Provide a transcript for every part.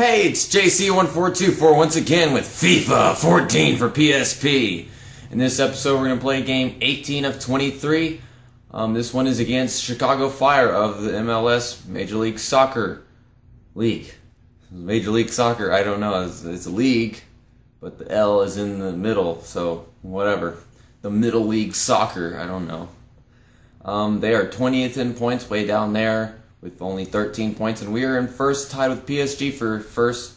Hey, it's JC1424 once again with FIFA 14 for PSP. In this episode, we're going to play game 18 of 23. Um, this one is against Chicago Fire of the MLS Major League Soccer League. Major League Soccer, I don't know, it's, it's a league, but the L is in the middle, so whatever. The Middle League Soccer, I don't know. Um, they are 20th in points, way down there with only 13 points, and we are in first, tied with PSG for first.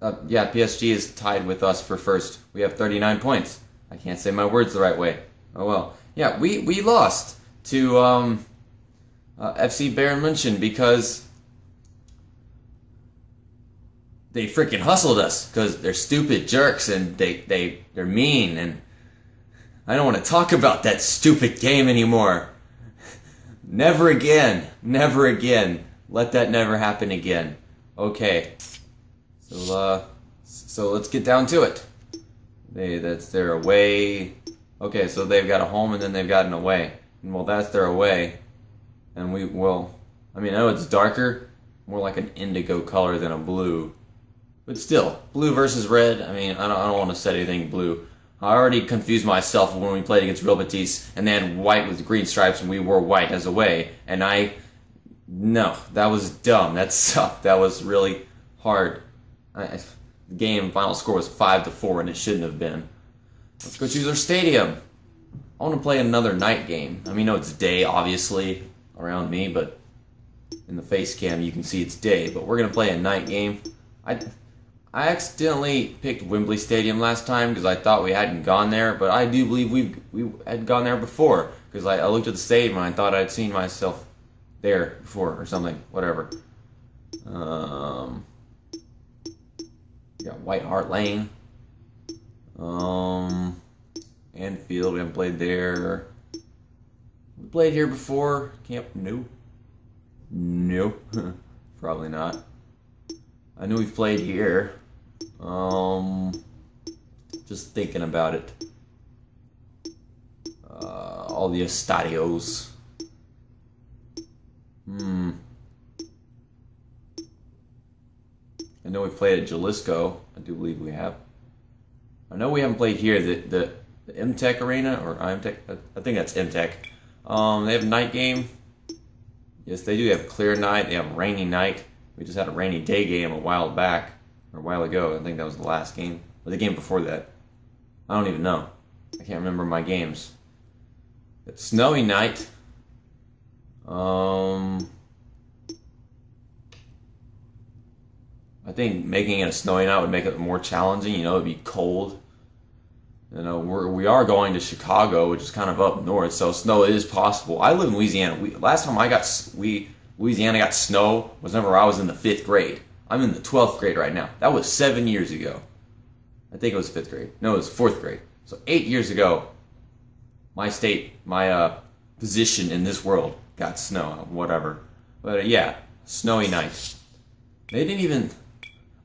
Uh, yeah, PSG is tied with us for first. We have 39 points. I can't say my words the right way. Oh well. Yeah, we, we lost to um, uh, FC Bayern München because they freaking hustled us because they're stupid jerks and they, they, they're mean and I don't want to talk about that stupid game anymore. Never again. Never again. Let that never happen again. Okay. So, uh, so let's get down to it. They, that's their away. Okay, so they've got a home and then they've got an away. And well, that's their away. And we, well, I mean, I know it's darker, more like an indigo color than a blue. But still, blue versus red, I mean, I don't, I don't want to set anything blue. I already confused myself when we played against Real Betis, and they had white with green stripes, and we wore white as away. And I, no, that was dumb. That sucked. That was really hard. I, the game final score was five to four, and it shouldn't have been. Let's go choose our stadium. I want to play another night game. I mean, no, it's day obviously around me, but in the face cam you can see it's day. But we're gonna play a night game. I I accidentally picked Wembley Stadium last time because I thought we hadn't gone there, but I do believe we we had gone there before because I, I, looked at the stadium and I thought I'd seen myself there before or something, whatever. Um, got White Hart Lane. Um, Anfield, we haven't played there. We played here before. Camp Nou. No, probably not. I know we've played here. Um, just thinking about it. Uh, all the estadios. Hmm. I know we played at Jalisco. I do believe we have. I know we haven't played here. The the, the MTech Arena or IMTech. I think that's MTech. Um, they have night game. Yes, they do have clear night. They have rainy night. We just had a rainy day game a while back or a while ago. I think that was the last game, or the game before that. I don't even know. I can't remember my games. It's snowy night. Um, I think making it a snowy night would make it more challenging. You know, it'd be cold. You know, we're, we are going to Chicago, which is kind of up north, so snow is possible. I live in Louisiana. We, last time I got we Louisiana got snow was whenever I was in the fifth grade. I'm in the 12th grade right now. That was seven years ago. I think it was fifth grade. No, it was fourth grade. So eight years ago, my state, my uh, position in this world got snow, whatever. But uh, yeah, snowy night. They didn't even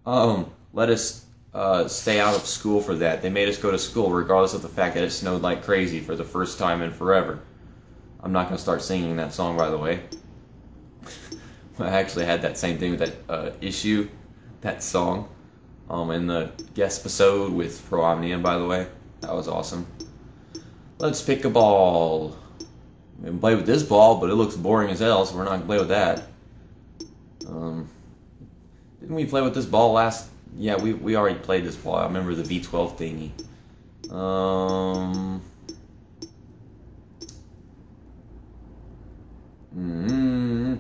um, let us uh, stay out of school for that. They made us go to school regardless of the fact that it snowed like crazy for the first time in forever. I'm not going to start singing that song, by the way. I actually had that same thing with that uh, issue, that song, um, in the guest episode with Pro Omnia, by the way. That was awesome. Let's pick a ball. We can play with this ball, but it looks boring as hell, so we're not going to play with that. Um, didn't we play with this ball last? Yeah, we, we already played this ball. I remember the V12 thingy. Um... Mm-hmm.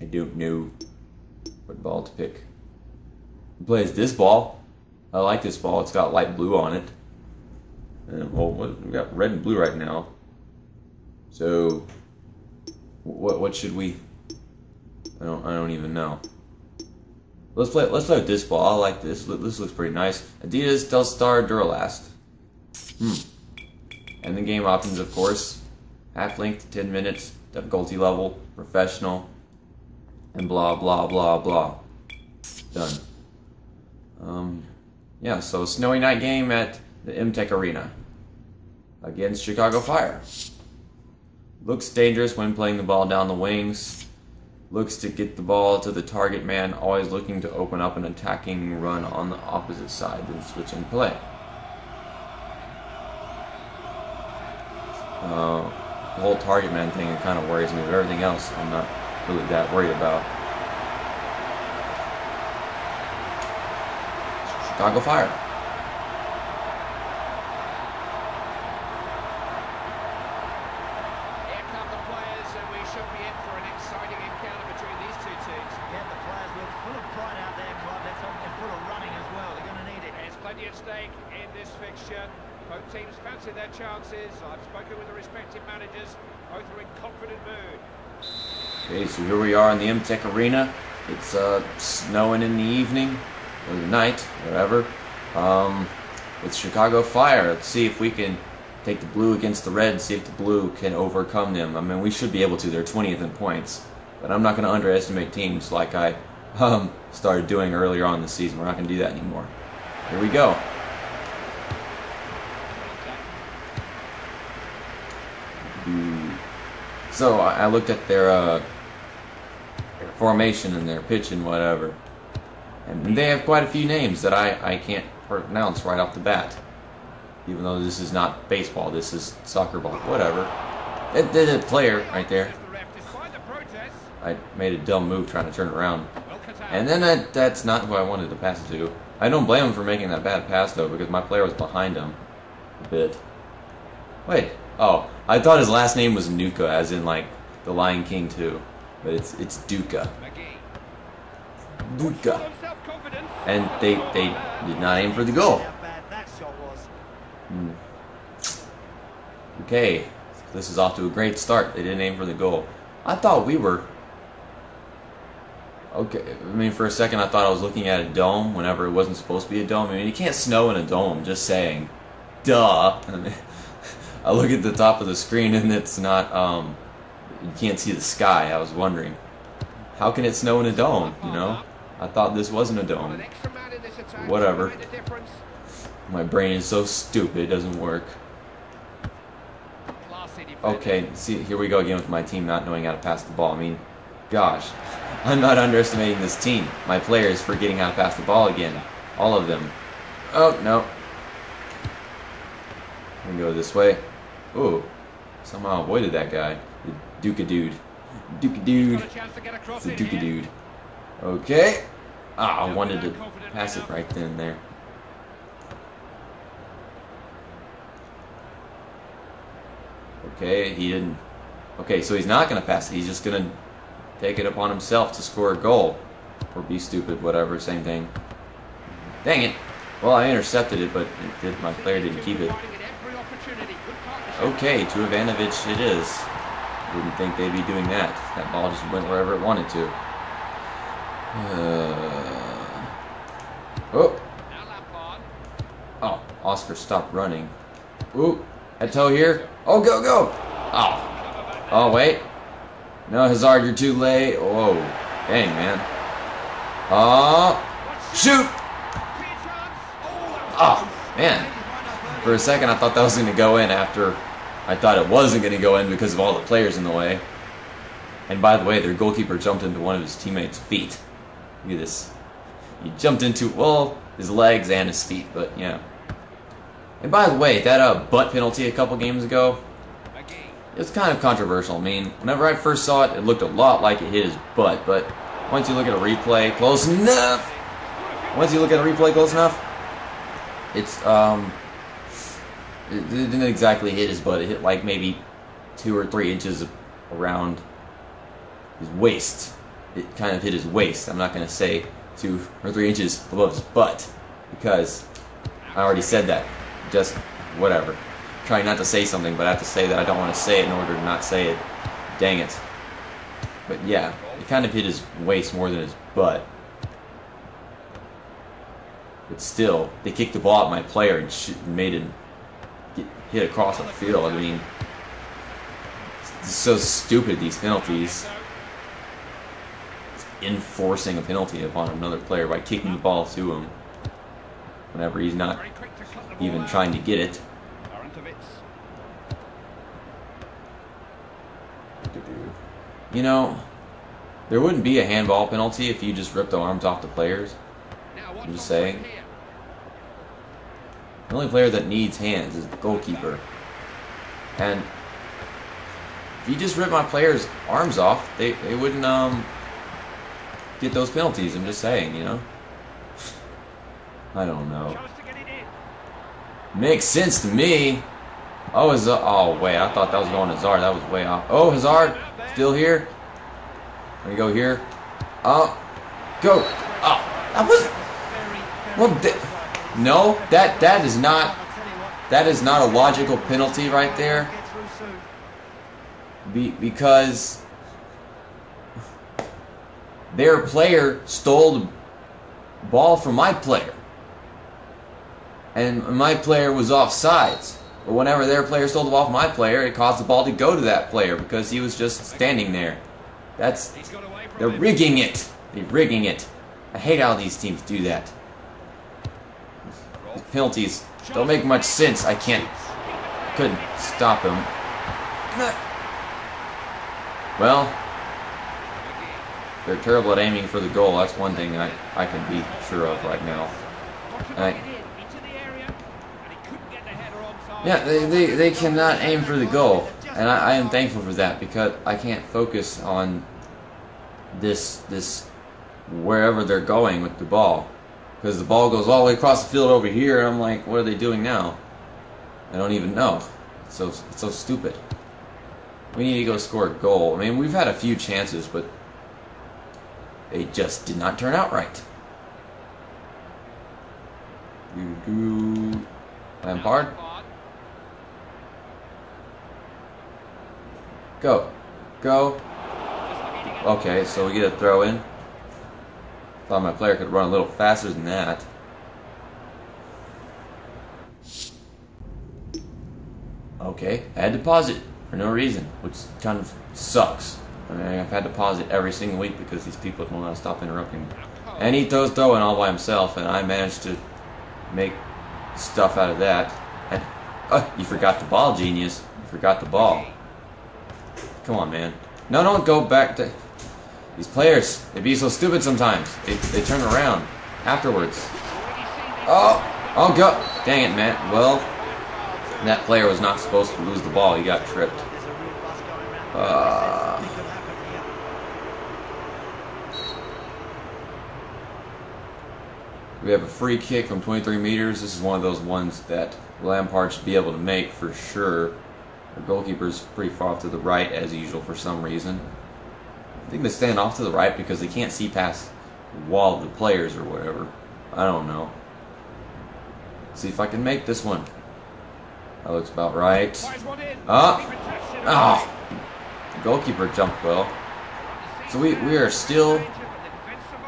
I don't know what ball to pick. Who plays this ball? I like this ball. It's got light blue on it. And, well, we got red and blue right now. So, what what should we? I don't I don't even know. Let's play let's play with this ball. I like this. This looks pretty nice. Adidas Telstar Duralast. Hmm. And the game options, of course. Half length, 10 minutes, difficulty level, professional, and blah blah blah blah. Done. Um, yeah, so snowy night game at the MTech Arena against Chicago Fire. Looks dangerous when playing the ball down the wings. looks to get the ball to the target man, always looking to open up an attacking run on the opposite side, then and play. Uh, the whole target man thing kind of worries me, but everything else I'm not really that worried about. Chicago Fire. their chances. I've spoken with the respective managers. Both are in confident mood. Okay, so here we are in the Imtech Arena. It's uh, snowing in the evening, or the night, whatever. Um, it's Chicago Fire. Let's see if we can take the blue against the red and see if the blue can overcome them. I mean, we should be able to. They're 20th in points. But I'm not going to underestimate teams like I um, started doing earlier on the season. We're not going to do that anymore. Here we go. So I, looked at their, uh, their formation and their pitch and whatever, and they have quite a few names that I, I can't pronounce right off the bat. Even though this is not baseball, this is soccer ball, whatever. A player right there. I made a dumb move trying to turn around. And then that, that's not who I wanted to pass it to. I don't blame him for making that bad pass though, because my player was behind him a bit. Wait, Oh, I thought his last name was Nuka, as in like the Lion King too, but it's it's Duka. Duka. And they they did not aim for the goal. Hmm. Okay, this is off to a great start. They didn't aim for the goal. I thought we were. Okay, I mean, for a second I thought I was looking at a dome whenever it wasn't supposed to be a dome. I mean, you can't snow in a dome, just saying. Duh. I look at the top of the screen and it's not, um, you can't see the sky. I was wondering, how can it snow in a dome, you know? I thought this wasn't a dome. Whatever. My brain is so stupid, it doesn't work. Okay, see, here we go again with my team not knowing how to pass the ball. I mean, gosh, I'm not underestimating this team. My players forgetting how to pass the ball again. All of them. Oh, no. We go this way. Oh, somehow avoided that guy. The Duka dude. Duka dude. It's a Duka dude. Okay. Ah, I wanted to pass it right then and there. Okay, he didn't. Okay, so he's not going to pass it. He's just going to take it upon himself to score a goal. Or be stupid, whatever, same thing. Dang it. Well, I intercepted it, but it did, my player didn't keep it. Okay, to Ivanovic it is. Didn't think they'd be doing that. That ball just went wherever it wanted to. Uh, oh. Oh, Oscar stopped running. Ooh, toe here. Oh, go, go. Oh. Oh, wait. No, Hazard, you're too late. Whoa. Dang, man. Oh. Shoot. Oh, man. For a second, I thought that was going to go in after I thought it wasn't going to go in because of all the players in the way. And by the way, their goalkeeper jumped into one of his teammates' feet. Look at this. He jumped into, well, his legs and his feet, but yeah. And by the way, that uh, butt penalty a couple games ago, it was kind of controversial. I mean, whenever I first saw it, it looked a lot like it hit his butt, but once you look at a replay close enough, once you look at a replay close enough, it's, um, it didn't exactly hit his butt. It hit like maybe two or three inches around his waist. It kind of hit his waist. I'm not going to say two or three inches above his butt because I already said that. Just whatever. Trying not to say something, but I have to say that I don't want to say it in order to not say it. Dang it. But yeah, it kind of hit his waist more than his butt. But still, they kicked the ball at my player and made it hit across the field. I mean, it's so stupid, these penalties. enforcing a penalty upon another player by kicking the ball to him whenever he's not even trying to get it. You know, There wouldn't be a handball penalty if you just ripped the arms off the players. I'm just saying. The only player that needs hands is the goalkeeper. And if you just rip my players' arms off, they, they wouldn't um get those penalties. I'm just saying, you know? I don't know. Makes sense to me. Oh, is oh wait, I thought that was going to Hazard. That was way off. Oh, Hazard, still here. Let me go here. Oh, go. Oh, that was. Well, no, that that is not. That is not a logical penalty right there. Be, because their player stole the ball from my player. And my player was off sides. But whenever their player stole the ball from my player, it caused the ball to go to that player because he was just standing there. That's they're rigging it. They're rigging it. I hate how these teams do that. Penalties don't make much sense. I can't couldn't stop him. Well, they're terrible at aiming for the goal. That's one thing I, I can be sure of right now. I, yeah, they, they, they cannot aim for the goal. And I, I am thankful for that because I can't focus on this this wherever they're going with the ball. Because the ball goes all the way across the field over here, and I'm like, what are they doing now? I don't even know. It's so, it's so stupid. We need to go score a goal. I mean, we've had a few chances, but they just did not turn out right. Lampard. Go. Go. Okay, so we get a throw in. Thought my player could run a little faster than that. Okay, I had to pause it for no reason, which kind of sucks. I mean, I've had to pause it every single week because these people will not stop interrupting me. And he throws throwing all by himself, and I managed to make stuff out of that. And oh, you forgot the ball, genius. You forgot the ball. Come on, man. No, don't go back to these players. They be so stupid sometimes. They, they turn around afterwards. Oh, oh, go. Dang it, man. Well, that player was not supposed to lose the ball. He got tripped. Uh, we have a free kick from 23 meters. This is one of those ones that Lampard should be able to make for sure. The goalkeeper's pretty far off to the right as usual for some reason. I think they stand off to the right because they can't see past the wall of the players or whatever. I don't know. See if I can make this one. That looks about right. Ah! Ah! The goalkeeper jumped well. So we, we are still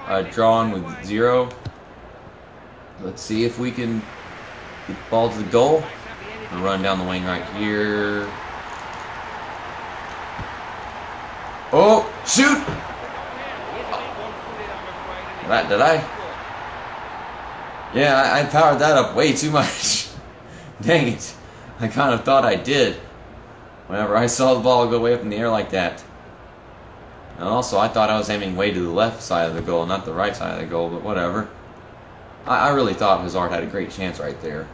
uh, drawn with zero. Let's see if we can get the ball to the goal. Run down the wing right here. Oh, shoot! That did I? Yeah, I, I powered that up way too much. Dang it. I kind of thought I did. Whenever I saw the ball go way up in the air like that. And also, I thought I was aiming way to the left side of the goal, not the right side of the goal, but whatever. I, I really thought Hazard had a great chance right there.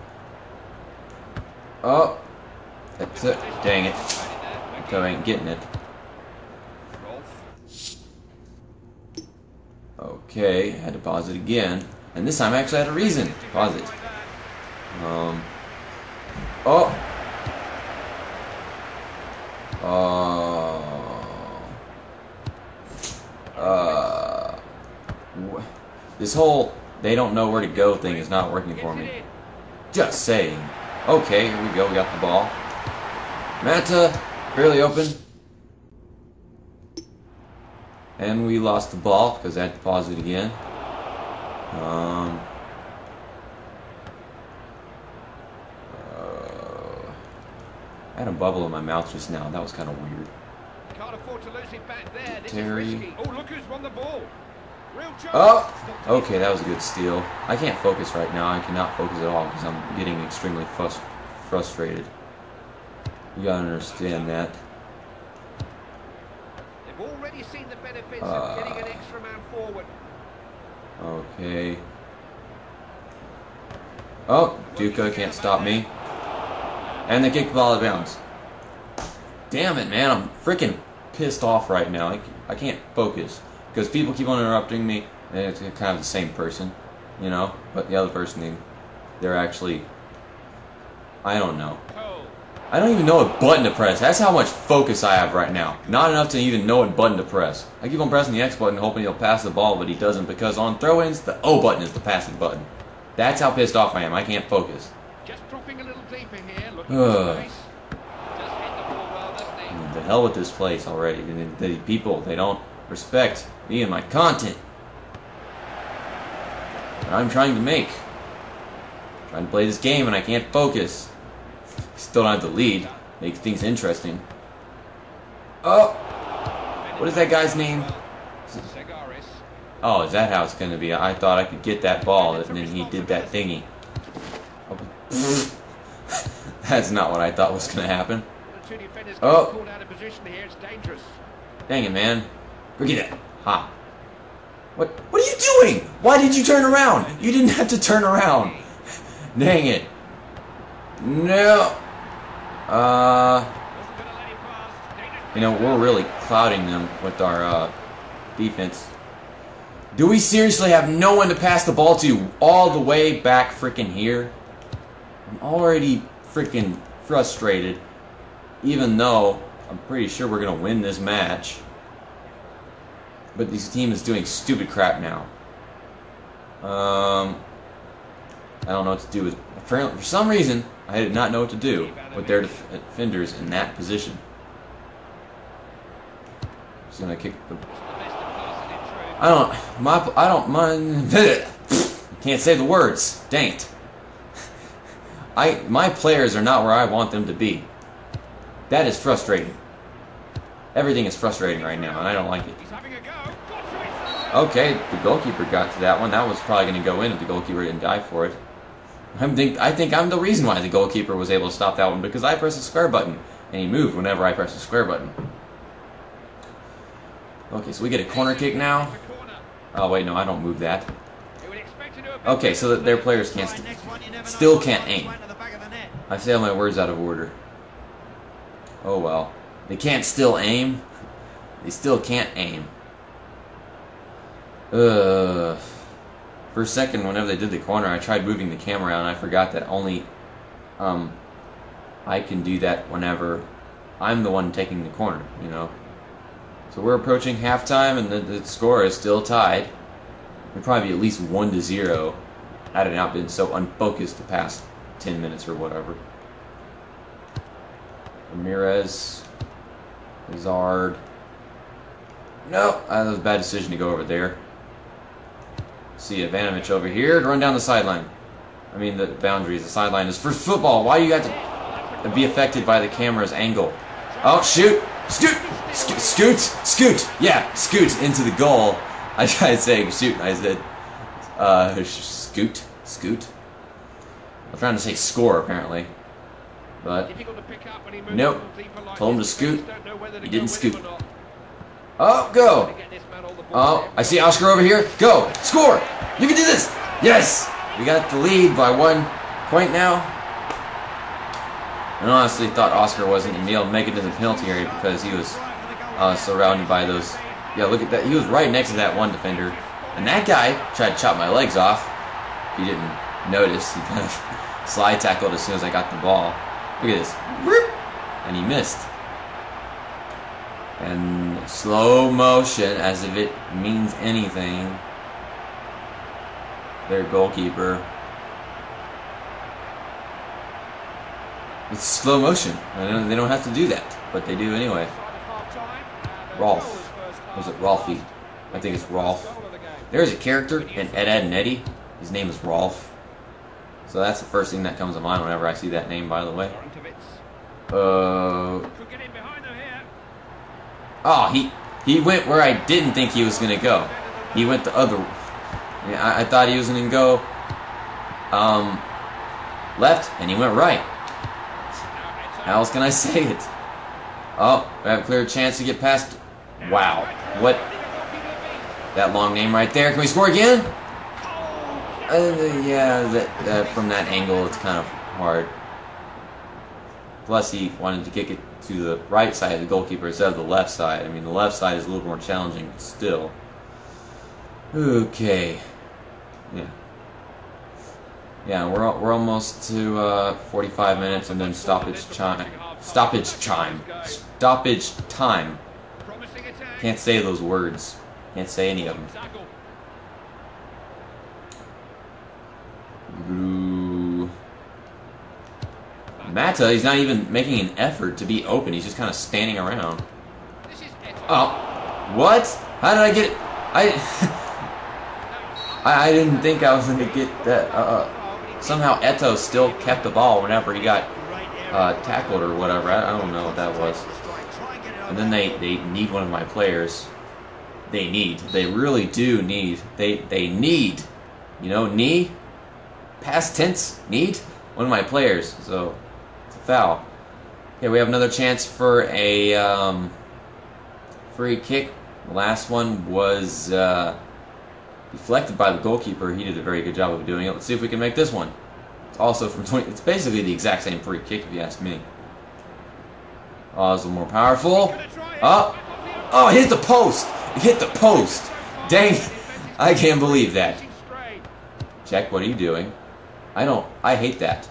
Oh! That's it. Dang it. I ain't getting it. Okay, had to pause it again. And this time I actually had a reason pause it. Um. Oh! Uh. Uh. This whole they don't know where to go thing is not working for me. Just saying. Okay, here we go. We got the ball. Mata, fairly open. And we lost the ball because I had to pause it again. Um, uh, I had a bubble in my mouth just now. That was kind of weird. Can't afford to lose it back there. This Terry. Oh, look who's won the ball. Oh! Okay, that was a good steal. I can't focus right now. I cannot focus at all because I'm getting extremely frust frustrated. You gotta understand that. They've already seen the benefits Uh. of getting an extra man forward. Okay. Oh, Duka can't stop me. And they kick the ball out of bounds. Damn it, man. I'm freaking pissed off right now. I, I can't focus. Because people keep on interrupting me, and it's kind of the same person, you know? But the other person, they, they're actually. I don't know. I don't even know what button to press. That's how much focus I have right now. Not enough to even know what button to press. I keep on pressing the X button hoping he'll pass the ball, but he doesn't because on throw-ins, the O button is the passing button. That's how pissed off I am. I can't focus. Just dropping a little deeper here, looking Ugh. for space. Just hit the well. The hell with this place already. The, the people, they don't respect me and my content. That I'm trying to make. trying to play this game and I can't focus. Still don't have the lead. Makes things interesting. Oh! What is that guy's name? Oh, is that how it's going to be? I thought I could get that ball, and then he did that thingy. That's not what I thought was going to happen. Oh. get. Dang it, man. Look at that. Ha. What? What are you doing? Why did you turn around? You didn't have to turn around. Dang it. No. Uh, you know, we're really clouding them with our uh, defense. Do we seriously have no one to pass the ball to all the way back freaking here? I'm already freaking frustrated, even though I'm pretty sure we're going to win this match. But this team is doing stupid crap now. Um, I don't know what to do with. For some reason, I did not know what to do with their def- defenders in that position. Just gonna kick the the best of passing in truth. I don't. My. I don't mind. Can't say the words. Dang it. I. My players are not where I want them to be. That is frustrating. Everything is frustrating right now, and I don't like it. He's having a go. Got to it. Okay, the goalkeeper got to that one. That was probably going to go in if the goalkeeper didn't die for it. I think. I think I'm the reason why the goalkeeper was able to stop that one because I pressed the square button and he moved whenever I pressed the square button. Okay, so we get a corner kick now. Oh wait, no, I don't move that. Okay, so that their players can't st- still can't aim. I say all my words out of order. Oh well. They can't still aim. They still can't aim. Ugh. For a second, whenever they did the corner, I tried moving the camera around. And I forgot that only, um, I can do that whenever I'm the one taking the corner. You know. So we're approaching halftime, and the, the score is still tied. It'd probably be at least one to zero, had it not been so unfocused the past ten minutes or whatever. Ramirez, Hazard. No, that was a bad decision to go over there. See Ivanovic over here to run down the sideline. I mean the boundaries. The sideline is for football. Why do you have to be affected by the camera's angle? Oh shoot! Scoot! Scoot! Scoot! Scoot! Yeah, scoot into the goal. I tried saying shoot. I said uh, sh- scoot. Scoot. I'm trying to say score apparently, but Difficult to pick up when he moves Nope. from deeper like Told him to scoot. Defenders don't know whether to He didn't scoot. Oh go! Oh. I see Oscar over here. Go! Score! You can do this! Yes! We got the lead by one point now. I honestly thought Oscar wasn't going to be able to make it to the penalty area because he was uh, surrounded by those. Yeah, look at that. He was right next to that one defender. And that guy tried to chop my legs off. He didn't notice. He kind of slide tackled as soon as I got the ball. Look at this. And he missed. And slow motion, as if it means anything. Their goalkeeper. It's slow motion. They don't have to do that, but they do anyway. Rolf. is Was it. Ralphie? I think it's Rolf. Goal of the game. There's a character in Ed, Ed, and Eddie. His name is Rolf. So that's the first thing that comes to mind whenever I see that name, by the way. Uh, Could get in behind them here. Oh, he he went where I didn't think he was gonna go. He went the other. Yeah, I, I thought he was gonna go um left, and he went right. How else can I say it? Oh, we have a clear chance to get past Wow. What? That long name right there. Can we score again? Uh, yeah, that, that from that angle, it's kind of hard. Plus, he wanted to kick it to the right side of the goalkeeper instead of the left side. I mean, the left side is a little more challenging still. Okay. Yeah. Yeah, we're we're almost to uh, 45 minutes and then stoppage time. Stoppage time. Stoppage time. Can't say those words. Can't say any of them. Mata, he's not even making an effort to be open. He's just kind of standing around. Oh, what? How did I get? I I, I didn't think I was gonna get that. Uh, uh, somehow Eto'o still kept the ball whenever he got uh, tackled or whatever. I, I don't know what that was. And then they they need one of my players. They need. They really do need. They they need. You know, need. Past tense. Need one of my players. So foul. Okay, we have another chance for a um, free kick. The last one was uh, deflected by the goalkeeper. He did a very good job of doing it. Let's see if we can make this one. It's also from 20. It's basically the exact same free kick, if you ask me. Oh, a little more powerful. Oh, oh, it hit the post. It hit the post. Dang, I can't believe that. Cech, what are you doing? I don't. I hate that.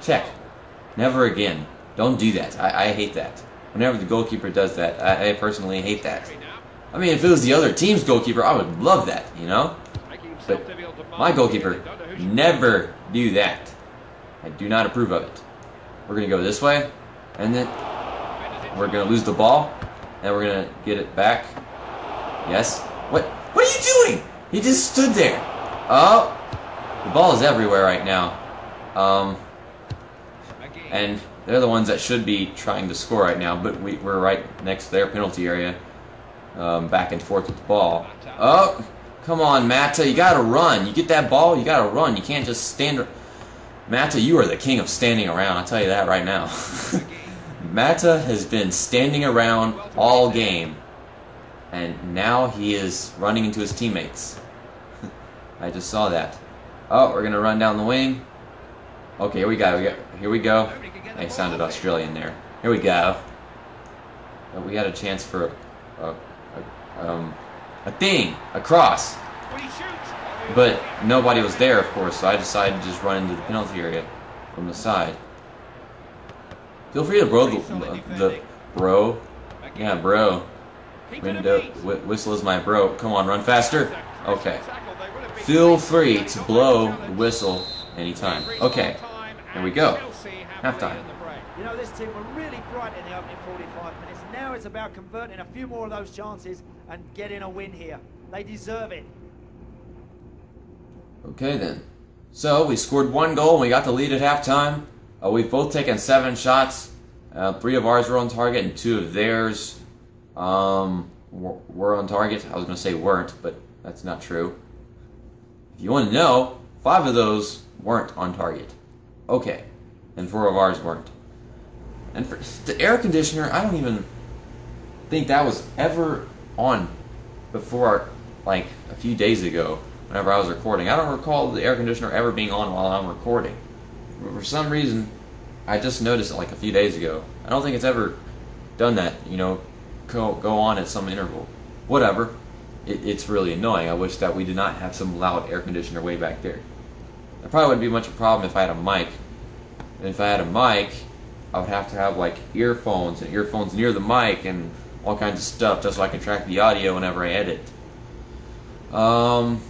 Cech. Never again. Don't do that. I, I hate that. Whenever the goalkeeper does that, I, I personally hate that. I mean, if it was the other team's goalkeeper, I would love that, you know? But my goalkeeper never do that. I do not approve of it. We're going to go this way, and then we're going to lose the ball, and we're going to get it back. Yes? What? What are you doing? He just stood there. Oh, the ball is everywhere right now. Um, and they're the ones that should be trying to score right now, but we, we're right next to their penalty area, um, back and forth with the ball. Oh, come on, Mata, you gotta run. You get that ball, you gotta run. You can't just stand. Mata, you are the king of standing around. I'll tell you that right now. Mata has been standing around all game, and now he is running into his teammates. I just saw that. Oh, we're gonna run down the wing. Okay, here we go. Here we go. I sounded Australian there. Here we go. Uh, we had a chance for a, a, um, a thing, a cross, but nobody was there, of course. So I decided to just run into the penalty area from the side. Feel free to bro the, the, bro, yeah, bro. Window wh- whistle is my bro. Come on, run faster. Okay. Feel free to blow the whistle anytime. Okay, here we go. Halftime. You know, this team were really bright in the opening 45 minutes. Now it's about converting a few more of those chances and getting a win here. They deserve it. Okay then. So we scored one goal and we got the lead at halftime. Uh, we've both taken seven shots. Uh, three of ours were on target and two of theirs um, were, were on target. I was going to say weren't, but that's not true. If you want to know, five of those weren't on target. Okay. And four of ours weren't. And for the air conditioner, I don't even think that was ever on before, like a few days ago, whenever I was recording. I don't recall the air conditioner ever being on while I'm recording. For some reason, I just noticed it like a few days ago. I don't think it's ever done that, you know, go, go on at some interval. Whatever. It, it's really annoying. I wish that we did not have some loud air conditioner way back there. It probably wouldn't be much of a problem if I had a mic. And if I had a mic, I would have to have like earphones and earphones near the mic and all kinds of stuff just so I can track the audio whenever I edit. Um,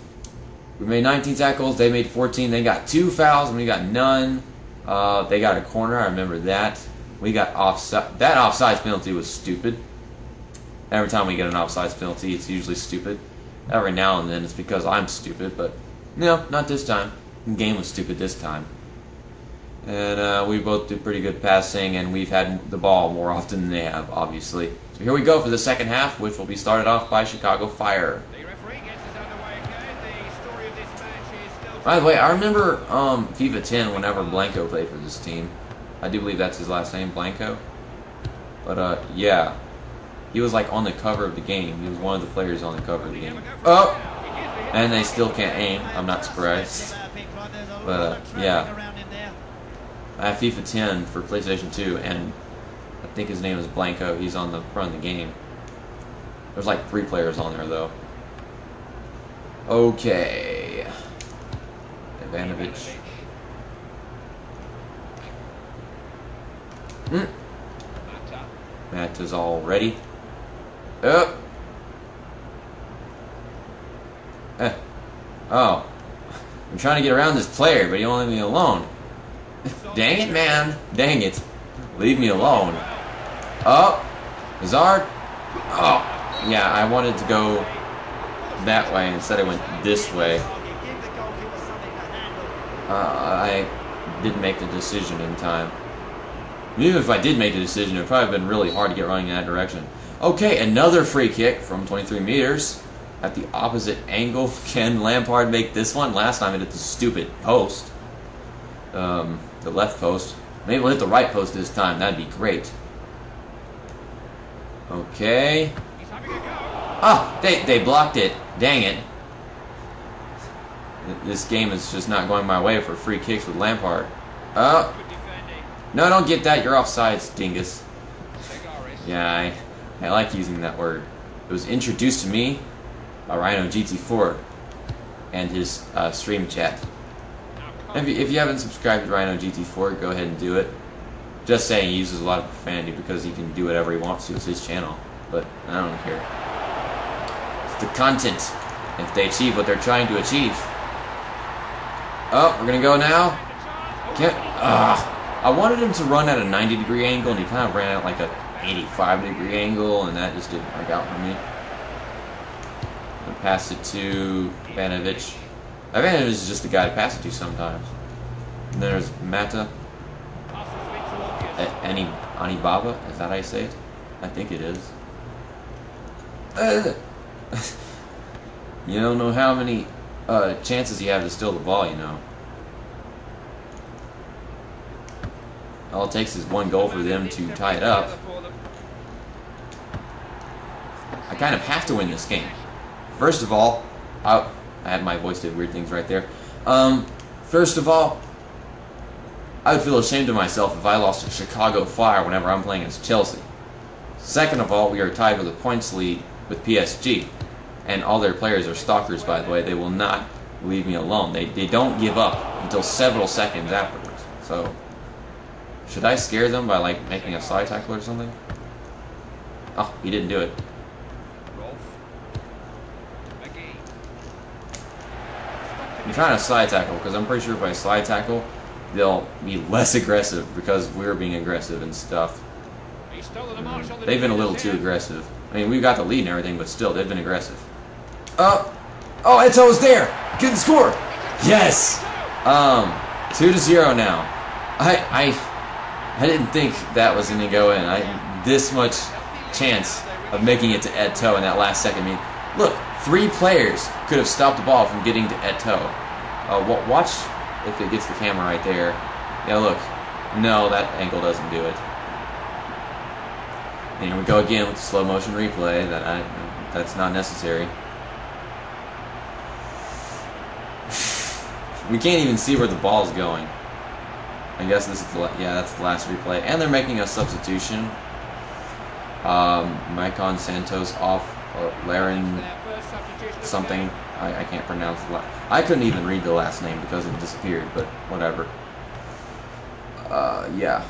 we made 19 tackles. They made 14. They got two fouls and we got none. Uh, they got a corner. I remember that. We got offside. That offsides penalty was stupid. Every time we get an offsides penalty, it's usually stupid. Every now and then, it's because I'm stupid, but no, not this time. The game was stupid this time. And uh, we both did pretty good passing, and we've had the ball more often than they have, obviously. So here we go for the second half, which will be started off by Chicago Fire. The referee gets us underway again. The story of this match is still. By the way, I remember um, FIFA 10 whenever Blanco played for this team. I do believe that's his last name, Blanco. But uh, yeah, He was like on the cover of the game. He was one of the players on the cover of the game. Oh, and they still can't aim. I'm not surprised. But uh, yeah, I have FIFA 10 for PlayStation 2, and I think his name is Blanco. He's on the front of the game. There's like three players on there though. Okay. Ivanovic. Mm. Matt is all ready. Up. Eh. Oh. I'm trying to get around this player, but he won't leave me alone. Dang it, man. Dang it. Leave me alone. Oh. Hazard. Oh. Yeah, I wanted to go that way. Instead, I went this way. Uh, I didn't make the decision in time. Even if I did make the decision, it would probably have been really hard to get running in that direction. Okay, another free kick from 23 meters at the opposite angle. Can Lampard make this one? Last time it hit the stupid post. Um, the left post. Maybe we'll hit the right post this time. That'd be great. Okay. Ah, they, they blocked it. Dang it. This game is just not going my way for free kicks with Lampard. Oh. No, don't get that. You're offsides, dingus. Yeah, I, I like using that word. It was introduced to me by Rhino GT4 and his uh, stream chat. If you, if you haven't subscribed to Rhino GT4, go ahead and do it. Just saying, he uses a lot of profanity because he can do whatever he wants to. It's his channel. But I don't care. It's the content. If they achieve what they're trying to achieve. Oh, we're gonna go now. Can't. Ah. I wanted him to run at a 90 degree angle, and he kind of ran at like a 85 degree angle, and that just didn't work out for me. Pass it to Ivanovic. Ivanovic is just the guy to pass it to sometimes. And there's Mata. Any Anibaba, is that how you say it? I think it is. Uh, you don't know how many uh, chances you have to steal the ball, you know. All it takes is one goal for them to tie it up. I kind of have to win this game. First of all, I, I had my voice did weird things right there. Um, first of all, I would feel ashamed of myself if I lost to Chicago Fire whenever I'm playing against Chelsea. Second of all, we are tied with a points lead with PSG. And all their players are stalkers, by the way. They will not leave me alone. They, they don't give up until several seconds afterwards. So, should I scare them by, like, making a side tackle or something? Oh, he didn't do it. I'm trying to slide tackle because I'm pretty sure if I slide tackle, they'll be less aggressive because we're being aggressive and stuff. Mm, they've been a little too aggressive. I mean, we've got the lead and everything, but still, they've been aggressive. Oh, oh, Eto's there. Get the score. Yes. Um, two to zero now. I, I, I didn't think that was gonna go in. I this much chance of making it to Eto'o in that last second. I mean, look, three players could have stopped the ball from getting to Eto'o. Uh, watch if it gets the camera right there. Yeah, look. No, that angle doesn't do it. And here we go again with the slow motion replay. That I, that's not necessary. we can't even see where the ball's going. I guess this is the yeah, that's the last replay, and they're making a substitution. Um, Maicon Santos off, or Laren something. I, I can't pronounce the last. I couldn't even read the last name because it disappeared, but whatever. Uh, yeah.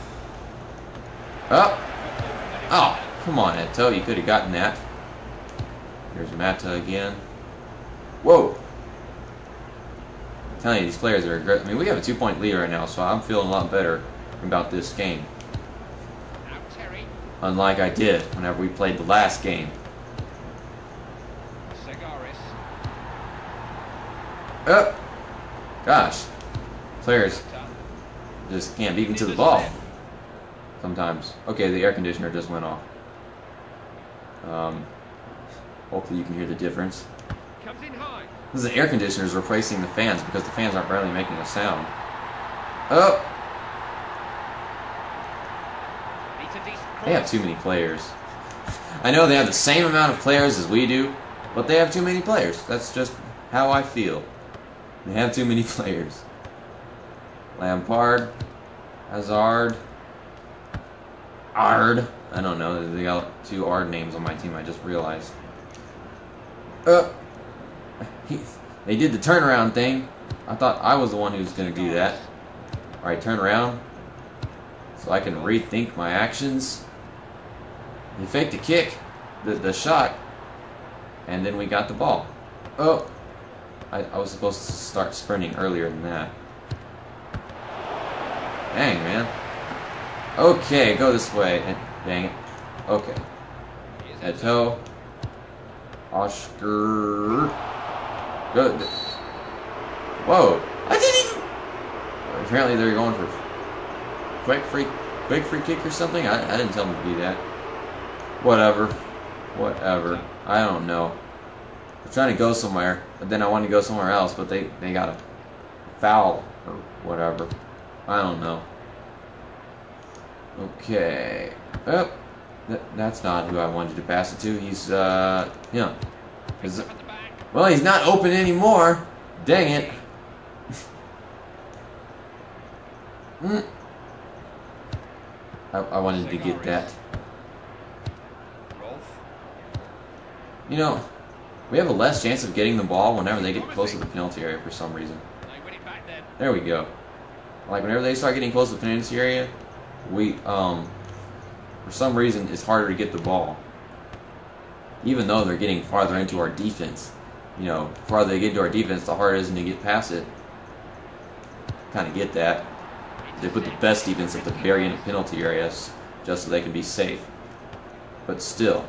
Oh! Oh, come on, Eto'o. You could have gotten that. Here's Mata again. Whoa! I'm telling you, these players are aggressive. I mean, we have a two-point lead right now, so I'm feeling a lot better about this game. Unlike I did whenever we played the last game. Oh! Gosh. Players just can't beat me to the ball. Sometimes. Okay, the air conditioner just went off. Um, hopefully you can hear the difference. This is the air conditioner is replacing the fans because the fans aren't barely making a sound. Oh! They have too many players. I know they have the same amount of players as we do, but they have too many players. That's just how I feel. They have too many players. Lampard, Hazard, Ard. I don't know. They got two Ard names on my team. I just realized. Uh, he, they did the turnaround thing. I thought I was the one who was going to do that. All right, turn around so I can rethink my actions. He faked the kick, the, the shot, and then we got the ball. Oh, I, I was supposed to start sprinting earlier than that. Dang, man. Okay, go this way. And, dang it. Okay. Eto'o. Oscar. Good. Whoa. I didn't even... Apparently they're going for quick free quick free kick or something. I, I didn't tell them to do that. Whatever. Whatever. I don't know. I'm trying to go somewhere, but then I want to go somewhere else, but they, they got a foul or whatever. I don't know. Okay. Oh, th that's not who I wanted to pass it to. He's, uh, him. Is well, he's not open anymore. Dang it. Hmm. I, I wanted to get that. You know, we have a less chance of getting the ball whenever they get close to the penalty area for some reason. There we go. Like whenever they start getting close to the penalty area, we um for some reason it's harder to get the ball. Even though they're getting farther into our defense. You know, the farther they get into our defense, the harder it is to get past it. Kind of get that. They put the best defense at the very end of penalty areas just so they can be safe. But still,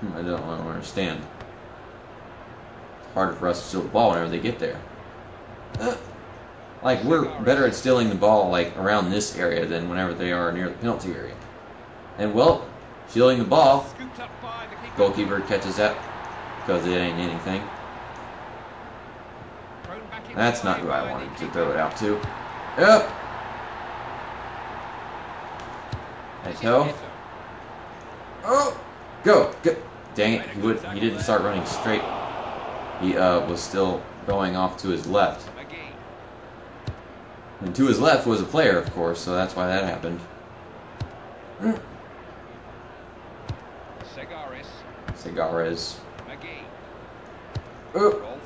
hmm, I don't, I don't understand. Harder for us to steal the ball whenever they get there. Like we're better at stealing the ball like around this area than whenever they are near the penalty area. And well, stealing the ball, goalkeeper catches that because it ain't anything. That's not who I wanted to throw it out to. Yep. Go. Oh, go. Go. Dang it! He would. He didn't start running straight. He uh, was still going off to his left. And to his left was a player, of course, so that's why that happened. Mm. Cigares. Oh.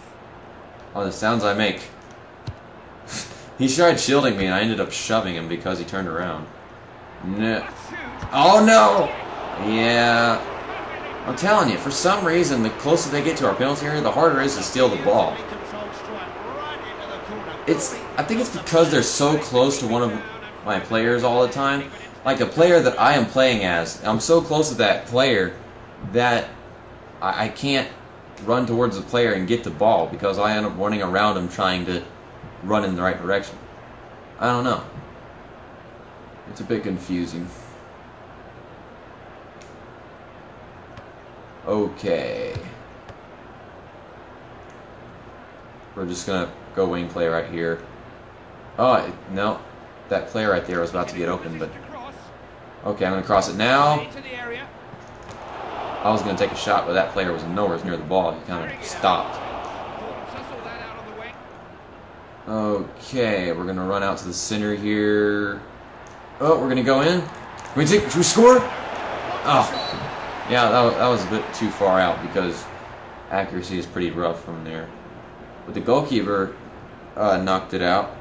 oh, the sounds I make. he tried shielding me, and I ended up shoving him because he turned around. No. Oh no! Yeah. I'm telling you, for some reason, the closer they get to our penalty area, the harder it is to steal the ball. It's, I think it's because they're so close to one of my players all the time. Like the player that I am playing as, I'm so close to that player that I, I can't run towards the player and get the ball because I end up running around him trying to run in the right direction. I don't know. It's a bit confusing. Okay. We're just gonna go wing play right here. Oh, no. That player right there was about to get open, but... Okay, I'm gonna cross it now. I was gonna take a shot, but that player was nowhere near the ball. He kind of stopped. Okay, we're gonna run out to the center here. Oh, we're gonna go in. Can we take? Should we score? Oh, yeah, that was, that was a bit too far out because accuracy is pretty rough from there. But the goalkeeper uh, knocked it out.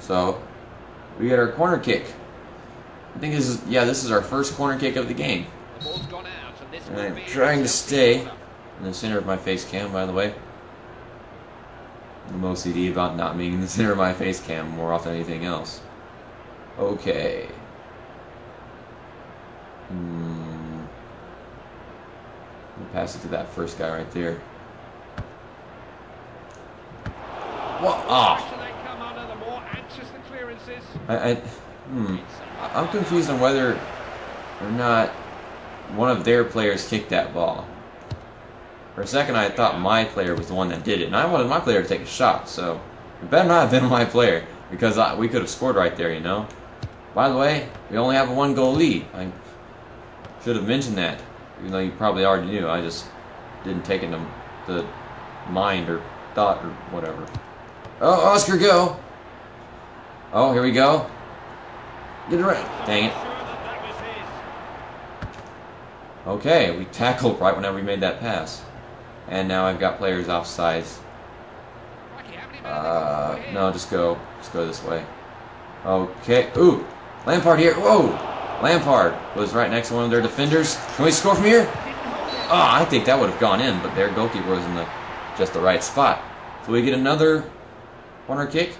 So we get our corner kick. I think this is yeah, this is our first corner kick of the game. And I'm trying to stay in the center of my face cam, by the way. I'm OCD about not being in the center of my face cam more often than anything else. Okay. Hmm. Pass it to that first guy right there. What? Ah. I, I, hmm. I'm confused on whether or not one of their players kicked that ball. For a second, I thought my player was the one that did it, and I wanted my player to take a shot, so it better not have been my player, because I, we could have scored right there, you know? By the way, we only have a one goal lead. I, Should have mentioned that, even though you probably already knew. I just didn't take it to the mind or thought or whatever. Oh, Oscar, go! Oh, here we go. Get it right. Dang it. Okay, we tackled right whenever we made that pass. And now I've got players they got Uh, no, just go. Just go this way. Okay. Ooh, Lampard here. Whoa! Lampard was right next to one of their defenders. Can we score from here? Oh, I think that would have gone in, but their goalkeeper was in the just the right spot. So we get another corner kick.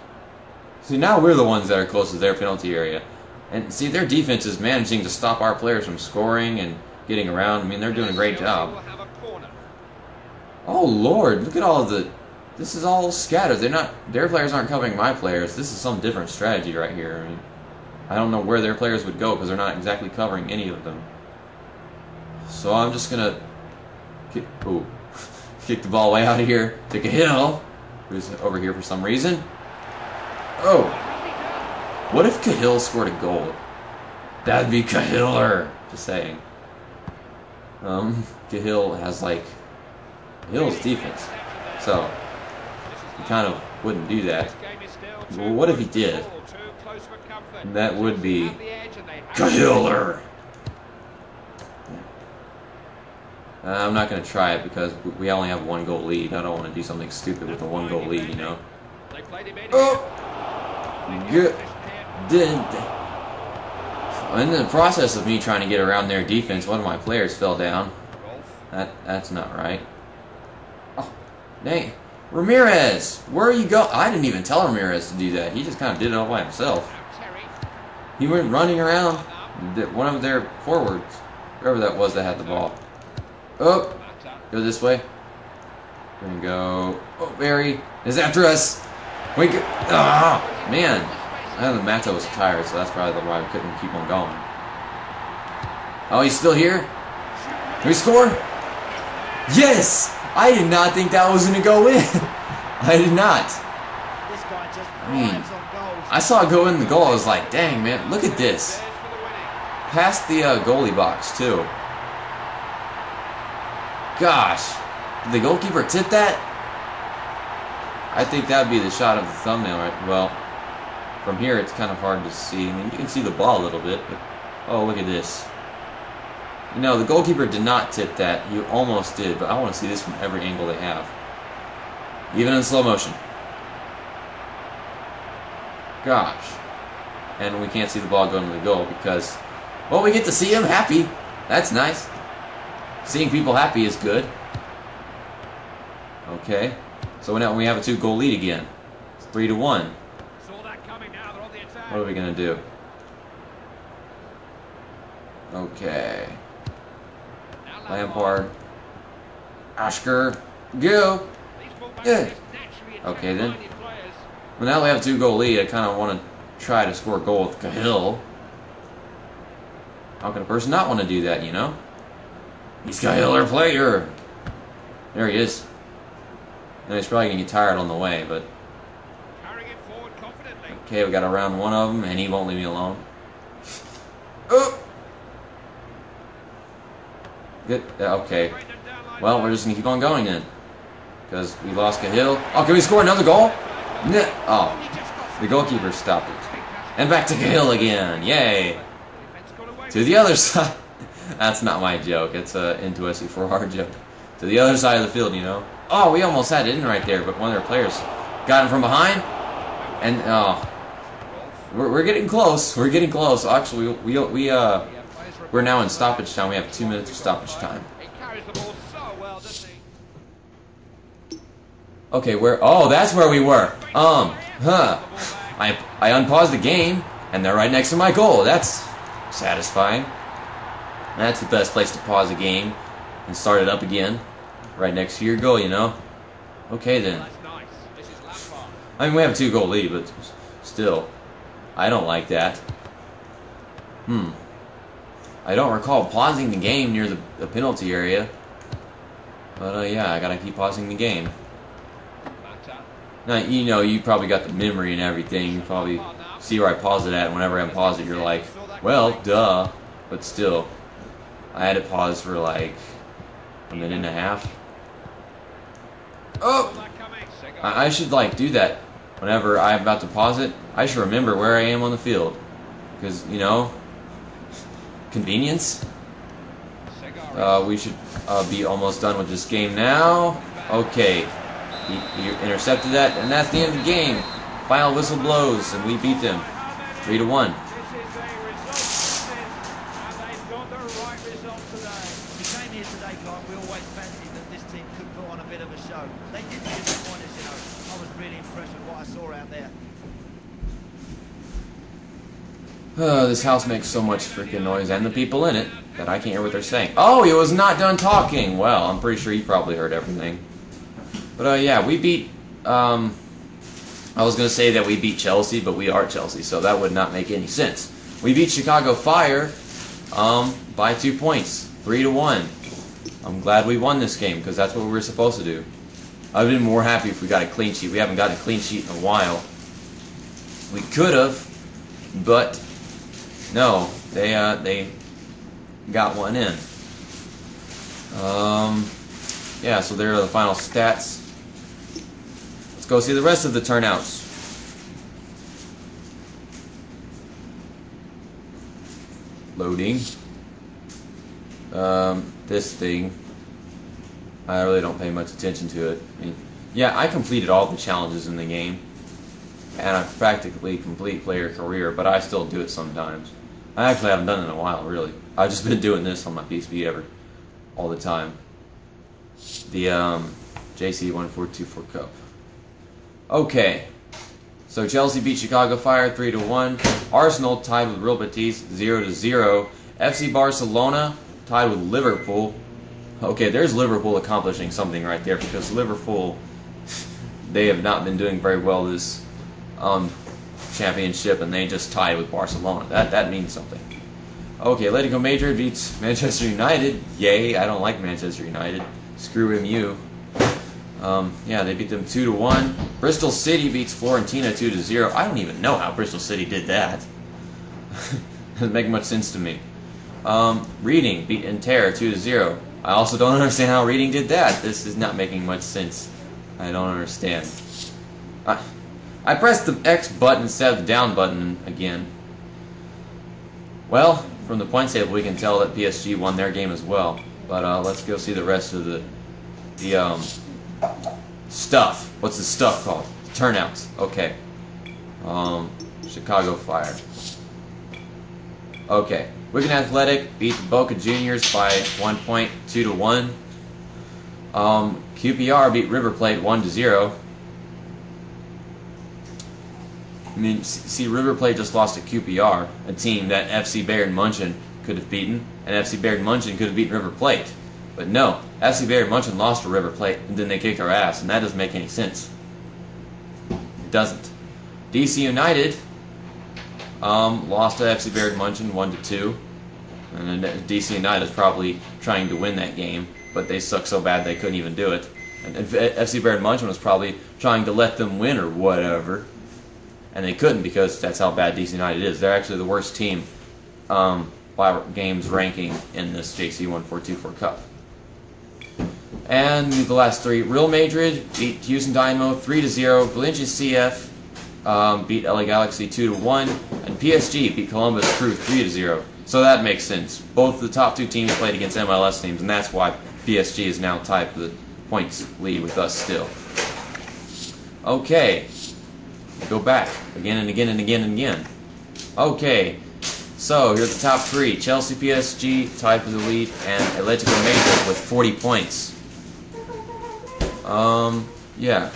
See, now we're the ones that are close to their penalty area. And see, their defense is managing to stop our players from scoring and getting around. I mean, they're doing a great job. Oh lord, look at all the this is all scattered. They're not their players aren't covering my players. This is some different strategy right here. I mean, I don't know where their players would go because they're not exactly covering any of them. So I'm just gonna kick, ooh, kick the ball way out of here to Cahill, who's over here for some reason. Oh, what if Cahill scored a goal? That'd be Cahiller. Just saying. Um, Cahill has like Hill's defense. So, he kind of wouldn't do that. Well, what if he did? Goal, too close for comfort. That would be Have the edge and they have Cahiller. Uh, I'm not going to try it because we only have one goal lead. I don't want to do something stupid with a one goal lead, you know? They played him in Oh! Good. In the process of me trying to get around their defense, one of my players fell down. That that's not right. Oh, dang. Ramirez, where are you go? I didn't even tell Ramirez to do that. He just kind of did it all by himself. He went running around one of their forwards, whoever that was that had the ball. Oh, go this way. We're gonna go. Oh, Barry is after us. We go. Ah, man. I know the Mata was tired, so that's probably why we couldn't keep on going. Oh, he's still here? Can we score? Yes! I did not think that was gonna go in. I did not. This guy just mean, thrives on goals. I saw it go in the goal. I was like, dang, man, look at this. Past the uh, goalie box, too. Gosh. Did the goalkeeper tip that? I think that'd be the shot of the thumbnail, right? Well, from here it's kind of hard to see. I mean, you can see the ball a little bit, but oh, look at this. You know, the goalkeeper did not tip that. You almost did, but I want to see this from every angle they have. Even in slow motion. Gosh. And we can't see the ball going to the goal because, well, we get to see him happy. That's nice. Seeing people happy is good. Okay. So now we have a two goal lead again. It's three to one. Saw that coming now. They're on the attack. What are we gonna do? Okay. Lampard. Oscar. Go. These fullbacks Yeah. just naturally attack Okay, then. Well, now we have two goal lead. I kind of want to try to score a goal with Cahill. How can a person not want to do that, you know? He's Cahill, our player. There he is. Now he's probably going to get tired on the way, but Carrying it forward confidently. okay, we got around one of them, and he won't leave me alone. Oh! Good. yeah, Okay. Break them down like Well, we're just gonna keep on going then. Because we lost Cahill. Oh, can we score another goal? Oh, the goalkeeper stopped it. And back to Cahill again. Yay. To the other side. That's not my joke. It's a into SC4R joke. To the other side of the field, you know. Oh, we almost had it in right there, but one of their players got him from behind. And oh, we're, we're getting close. We're getting close. Actually, we we we uh we're now in stoppage time. We have two minutes of stoppage time. He carries the ball so well, doesn't he? Okay, where? Oh, that's where we were. Um, huh. I I unpaused the game, and they're right next to my goal. That's satisfying. That's the best place to pause a game and start it up again, right next to your goal. You know. Okay then. I mean, we have a two goal lead, but still, I don't like that. Hmm. I don't recall pausing the game near the, the penalty area. But uh, yeah, I gotta keep pausing the game. Now, you know, you probably got the memory and everything. You probably see where I pause it at. and Whenever I pause it, you're like, well, duh. But still. I had it paused for like a minute and a half. Oh! I, I should like do that whenever I'm about to pause it. I should remember where I am on the field. Because, you know, convenience. Uh, we should uh, be almost done with this game now. Okay. He, he intercepted that, and that's the end of the game. Final whistle blows, and we beat them. 3 to 1. Oh, this house makes so much freaking noise, and the people in it, that I can't hear what they're saying. Oh, he was not done talking! Well, I'm pretty sure he probably heard everything. But, uh, yeah, we beat, um... I was going to say that we beat Chelsea, but we are Chelsea, so that would not make any sense. We beat Chicago Fire, um, by two points. Three to one. I'm glad we won this game, because that's what we were supposed to do. I'd been more happy if we got a clean sheet. We haven't gotten a clean sheet in a while. We could have, but no, they uh, they got one in. Um, yeah, so there are the final stats. Go see the rest of the turnouts. Loading. Um, this thing. I really don't pay much attention to it. I mean, yeah, I completed all the challenges in the game and I practically complete player career, but I still do it sometimes. I actually haven't done it in a while, really. I've just been doing this on my PSP ever, all the time. The um, JC1424 Cup. Okay, so Chelsea beat Chicago Fire 3 to 1. Arsenal tied with Real Betis 0 to 0. FC Barcelona tied with Liverpool. Okay, there's Liverpool accomplishing something right there because Liverpool they have not been doing very well this um, championship and they just tied with Barcelona. That that means something. Okay, Atletico Madrid beats Manchester United. Yay! I don't like Manchester United. Screw MU. Um, yeah, they beat them two to one. Bristol City beats Fiorentina two to zero. I don't even know how Bristol City did that. Doesn't make much sense to me. Um, Reading beat Inter two to zero. I also don't understand how Reading did that. This is not making much sense. I don't understand. I, I pressed the X button instead of the down button again. Well, from the points table we can tell that PSG won their game as well. But uh, let's go see the rest of the the um, stuff. What's the stuff called? Turnouts. Okay. Um, Chicago Fire. Okay. Wigan Athletic beat Boca Juniors by one point, two to one. Um, QPR beat River Plate one to zero. I mean, see, River Plate just lost to QPR, a team that FC Bayern Munchen could have beaten, and FC Bayern Munchen could have beaten River Plate. But no, FC Bayern Munchen lost to River Plate, and then they kicked our ass, and that doesn't make any sense. It doesn't. DC United um, lost to FC Bayern Munchen 1 to 2, and DC United is probably trying to win that game, but they suck so bad they couldn't even do it. And FC Bayern Munchen was probably trying to let them win or whatever and they couldn't because that's how bad DC United is. They're actually the worst team um, by games ranking in this JC 1424 Cup. And the last three, Real Madrid beat Houston Dynamo 3 to 0. Valencia CF um, beat LA Galaxy 2 to 1, and PSG beat Columbus Crew 3 to 0. So that makes sense. Both the top two teams played against MLS teams, and that's why PSG is now tied for the points lead with us still. Okay, Go back again and again and again and again. Okay, so here's the top three. Chelsea PSG tied for the lead and Atletico Madrid with 40 points. Um, yeah.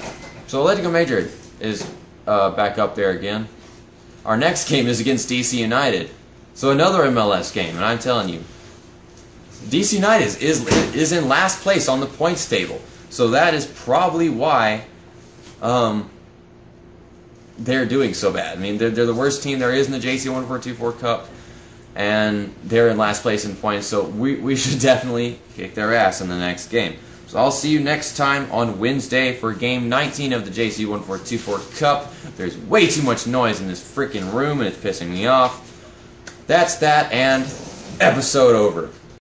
So Atletico Madrid is uh, back up there again. Our next game is against DC United. So another MLS game, and I'm telling you, DC United is, is, is in last place on the points table. So that is probably why um, they're doing so bad. I mean, they're, they're the worst team there is in the JC1424 Cup, and they're in last place in points, so we, we should definitely kick their ass in the next game. So I'll see you next time on Wednesday for game 19 of the JC1424 Cup. There's way too much noise in this freaking room, and it's pissing me off. That's that, and episode over.